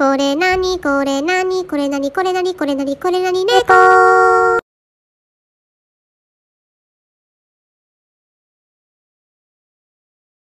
これなにこれなにこれなにこれなにこれなにこれなに猫